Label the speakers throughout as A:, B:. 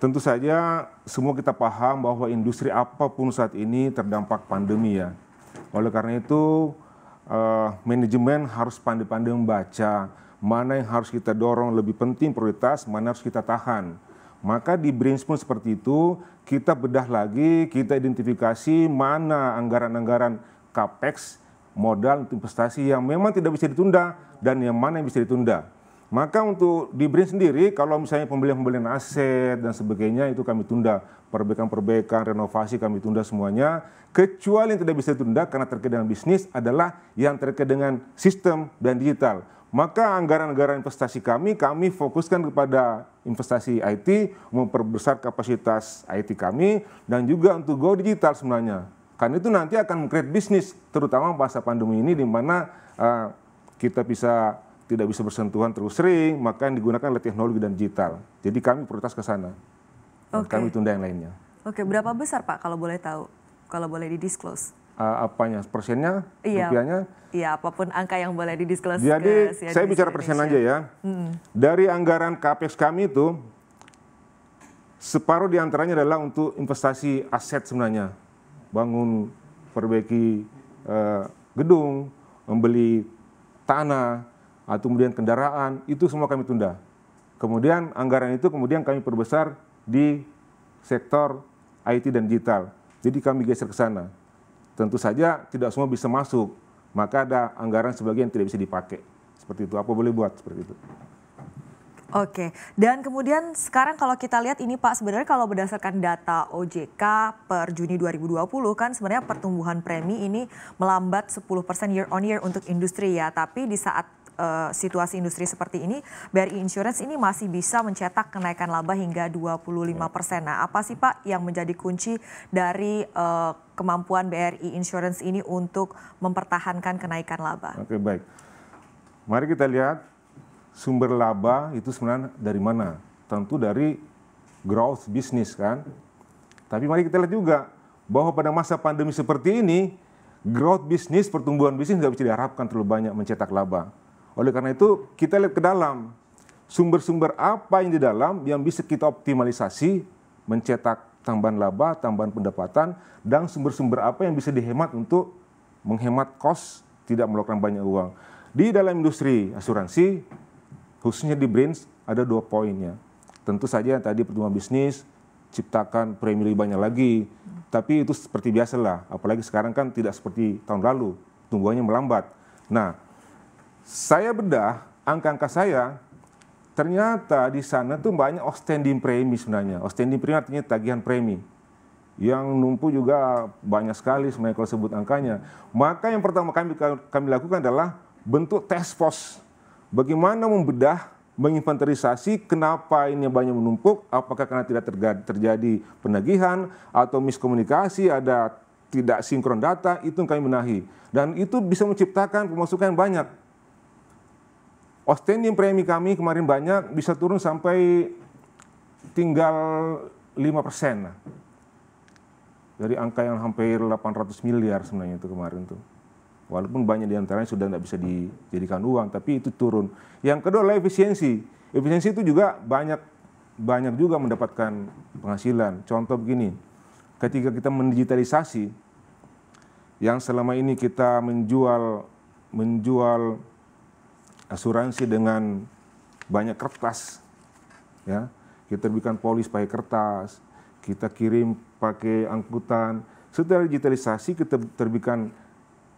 A: Tentu saja semua kita paham bahwa industri apa pun saat ini terdampak pandemi ya. Oleh karena itu uh, manajemen harus pandai-pandai membaca mana yang harus kita dorong lebih penting prioritas, mana harus kita tahan. Maka di brainstorm seperti itu kita bedah lagi, kita identifikasi mana anggaran-anggaran capex modal investasi yang memang tidak bisa ditunda dan yang mana yang bisa ditunda. Maka untuk di BRIN sendiri, kalau misalnya pembelian-pembelian aset dan sebagainya itu kami tunda. Perbaikan-perbaikan, renovasi kami tunda semuanya. Kecuali yang tidak bisa ditunda karena terkait dengan bisnis adalah yang terkait dengan sistem dan digital. Maka anggaran-anggaran investasi kami, kami fokuskan kepada investasi IT, memperbesar kapasitas IT kami, dan juga untuk go digital sebenarnya. Karena itu nanti akan mengkreat bisnis, terutama masa pandemi ini di mana uh, kita bisa tidak bisa bersentuhan terus sering, maka yang digunakan adalah teknologi dan digital. Jadi kami prioritas ke sana. Okay. Kami tunda yang lainnya.
B: Oke, okay, berapa besar Pak kalau boleh tahu? Kalau boleh didisclose?
A: Uh, apanya? Persennya?
B: Iya.
A: Rupiahnya?
B: Iya, apa pun angka yang boleh didisclose.
A: Jadi ke saya bicara persen aja ya. Hmm. Dari anggaran capex kami itu separuh di antaranya adalah untuk investasi aset sebenarnya, bangun, perbaiki uh, gedung, membeli tanah, atau kemudian kendaraan, itu semua kami tunda. Kemudian anggaran itu kemudian kami perbesar di sektor IT dan digital. Jadi kami geser ke sana. Tentu saja tidak semua bisa masuk, maka ada anggaran sebagian tidak bisa dipakai. Seperti itu, apa boleh buat seperti itu.
B: Oke, dan kemudian sekarang kalau kita lihat ini Pak, sebenarnya kalau berdasarkan data OJK per Juni 2020 kan sebenarnya pertumbuhan premi ini melambat 10% year on year untuk industri ya, tapi di saat uh, situasi industri seperti ini, BRI Insurance ini masih bisa mencetak kenaikan laba hingga 25 persen. Nah, apa sih Pak yang menjadi kunci dari uh, kemampuan BRI Insurance ini untuk mempertahankan kenaikan laba?
A: Oke, baik. Mari kita lihat sumber laba itu sebenarnya dari mana? Tentu dari growth bisnis kan. Tapi mari kita lihat juga bahwa pada masa pandemi seperti ini, growth bisnis, pertumbuhan bisnis nggak bisa diharapkan terlalu banyak mencetak laba. Oleh karena itu kita lihat ke dalam sumber-sumber apa yang di dalam yang bisa kita optimalisasi mencetak tambahan laba, tambahan pendapatan dan sumber-sumber apa yang bisa dihemat untuk menghemat kos tidak melakukan banyak uang. Di dalam industri asuransi khususnya di Brains ada dua poinnya. Tentu saja tadi pertumbuhan bisnis ciptakan premi lebih banyak lagi. Tapi itu seperti biasa lah, apalagi sekarang kan tidak seperti tahun lalu, tumbuhannya melambat. Nah, saya bedah angka-angka saya, ternyata di sana tuh banyak outstanding premi sebenarnya. Outstanding premi artinya tagihan premi. Yang numpu juga banyak sekali sebenarnya kalau sebut angkanya. Maka yang pertama kami kami lakukan adalah bentuk task force. Bagaimana membedah, menginventarisasi kenapa ini banyak menumpuk, apakah karena tidak terjadi penagihan atau miskomunikasi, ada tidak sinkron data, itu yang kami benahi. Dan itu bisa menciptakan pemasukan yang banyak Outstanding premi kami kemarin banyak, bisa turun sampai tinggal 5 persen. Dari angka yang hampir 800 miliar sebenarnya itu kemarin tuh. Walaupun banyak di antaranya sudah tidak bisa dijadikan uang, tapi itu turun. Yang kedua adalah efisiensi. Efisiensi itu juga banyak banyak juga mendapatkan penghasilan. Contoh begini, ketika kita mendigitalisasi, yang selama ini kita menjual menjual asuransi dengan banyak kertas, ya kita berikan polis pakai kertas, kita kirim pakai angkutan. Setelah digitalisasi kita terbitkan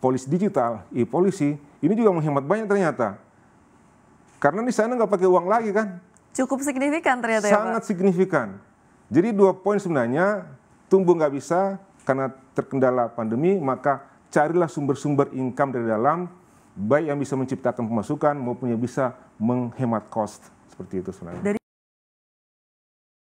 A: polis digital, e-polisi, ini juga menghemat banyak ternyata. Karena di sana nggak pakai uang lagi kan?
B: Cukup signifikan ternyata
A: Sangat ya Sangat signifikan. Jadi dua poin sebenarnya, tumbuh nggak bisa karena terkendala pandemi, maka carilah sumber-sumber income dari dalam, baik yang bisa menciptakan pemasukan maupun yang bisa menghemat cost seperti itu sebenarnya. Dari